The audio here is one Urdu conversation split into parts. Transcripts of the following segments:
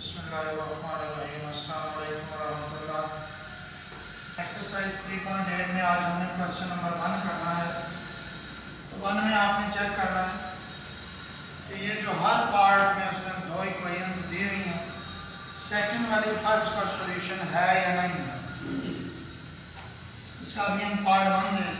بسم اللہ الرحمن الرحیم، السلام علیکم ورحمۃ اللہ۔ ایکسرسائز 3.8 میں آج ہمیں کوشچن نمبر ون کرنا ہے۔ تو ون میں آپ نے چیک کرنا ہے کہ یہ جو ہر پارٹ میں اس نے دو ایکویشنز دی ہوئی ہیں سیکنڈ والی فرسٹ کا سولوشن ہے یا نہیں ہے۔ اس کا ابھی ہم پارٹ ون دیکھتے ہیں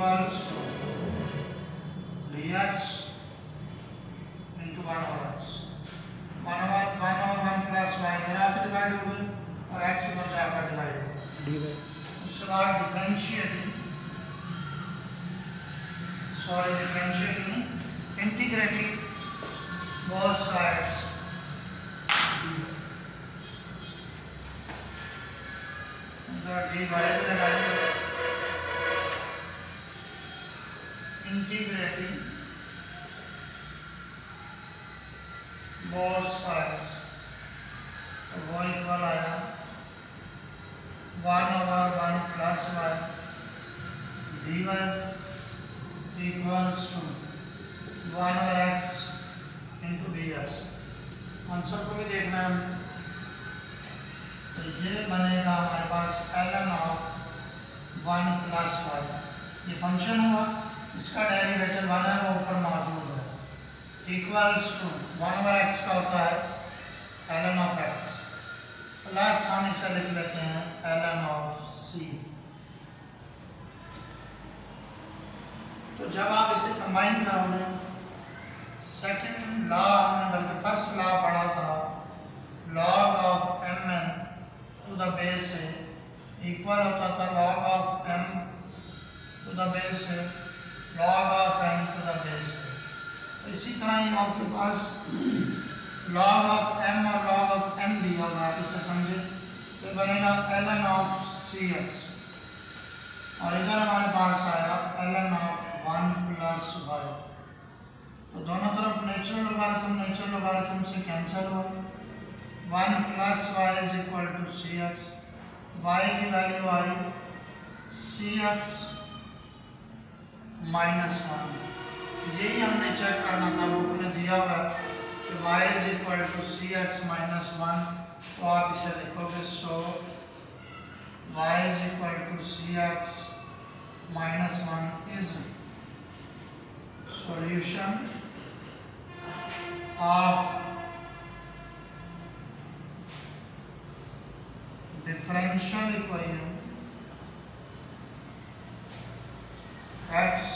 equals to dx into 1 over x. 1 over 1 over 1 plus y. Then I have to divide over or x over y. I have to divide. Divide. So I am differentiating. So differentiating. Integrating both sides. That dy. کی گریڈنگ مور سائز وہ اکول آیا one over one plus one D one equals to 1 over x into dx answer کو بھی دیکھنا ہے تو یہ بنے گا ہمارے پاس ln آف 1 پلس 1 یہ فنکشن ہوا اس کا ڈیریویٹو ون ہے، وہ اوپر موجود ہے۔ Equals to one over X کا ہوتا ہے L N of X plus ہم اسے لکھ لیتے ہیں ایل این آف سی تو جب آپ اسے کمبائن کرو گے سیکنڈ لا ہم نے بلکہ فرسٹ لا پڑھا تھا log of M N to the base ہے۔ ایکول ہوتا تھا log of M to the base ہے۔ log of N to the base تو اسی طرح ہی آپ کے پاس log آف ایم اور log آف این دیا ہوا ہے، اسے سمجھے تو بنے گا ln آف سی ایس اور ادھر ہمارے پاس آیا ln of 1 plus y تو دونوں طرف نیچرل لوگارتھم نیچرل لوگارتھم سے کینسل ہو 1 plus y is equal to cx y کی value آئی۔ Cx مائنس ون یہی ہم نے چیک کرنا تھا بک میں دیا ہوا ہے کہ Y is equal to C X minus one تو آپ اسے لکھو گے so Y is equal to C X minus one is solution x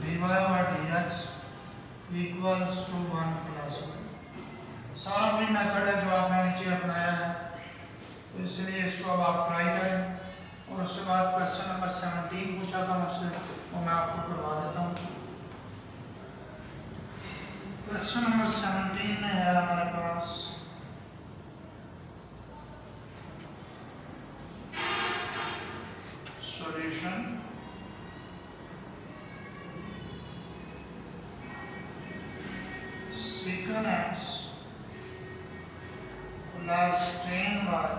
dy اور dx equals to 1 plus 1 سارا وہی میتھڈ ہے جو آپ نے نیچے اپنایا ہے تو اس لیے اس کو اب آپ ٹرائی کریں اور اس کے بعد کوشچن نمبر سیونٹین پوچھا تھا مجھ سے وہ میں آپ کو کروا دیتا ہوں کوشچن نمبر سیونٹین میں ہے ہمارے پاس second x plus 10y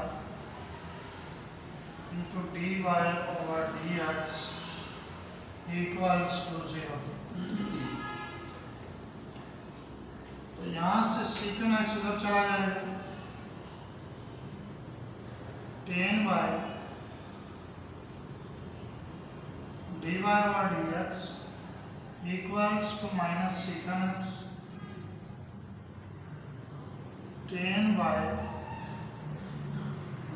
into dy over dx equals to 0. تو یہاں سے سیکن ایکس ادھر چڑھا جائے گا ٹین وائی ڈی وائی اور D X equals to minus secant X tan Y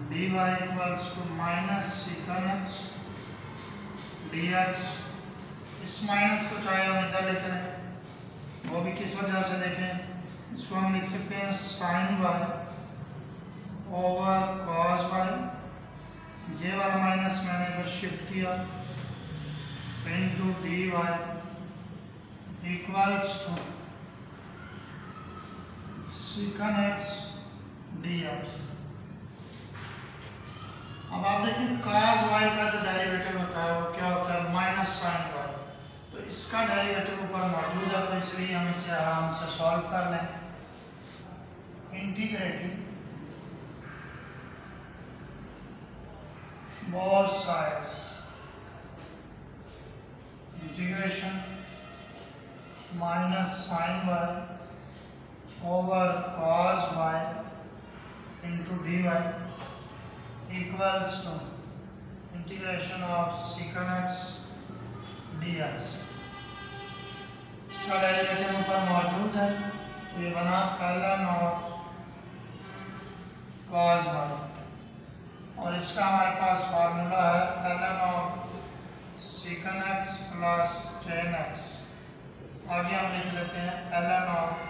D Y equals to minus secant H us minus کو چاہے ہم ادھر لکھ رہے رہیں وہ بھی کس وجہ سے دیکھیں اس کو ہم لکھ سکتے ہیں sine Y over cos Y یہ والا مائنس میں نے ادھر شفٹ کیا into D Y to secant X D X اب آپ دیکھیں کاز وائی کا جو ڈیریویٹو ہوتا ہے وہ کیا ہوتا ہے مائنس سائن وائی تو اس کا ڈیریویٹو اوپر موجود ہے تو اس لیے ہم اسے آرام سے سالو کر لیں انٹیگریٹنگ بہت sides integration minus sine Y over cos y into dy equals to integration of secant x dx اس کا ڈیریویٹیو اوپر موجود ہے تو یہ بنا ln of cos y اور اس کا ہمارے پاس فارمولا ہے ln of secant x plus tan x آگے ہم لکھ لیتے ہیں ln of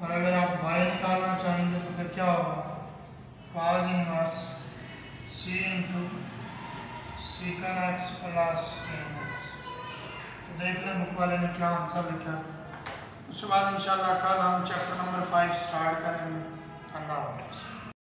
اور اگر آپ وائی نکالنا چاہیں گے تو پھر کیا ہوگا؟ Cos inverse C into secant X plus T inverse تو دیکھ لیں بک والے نے کیا آنسر لکھا۔ اس کے بعد انشاءاللہ کل ہم چیپٹر نمبر فائیو سٹارٹ کریں گے۔ اللہ حافظ۔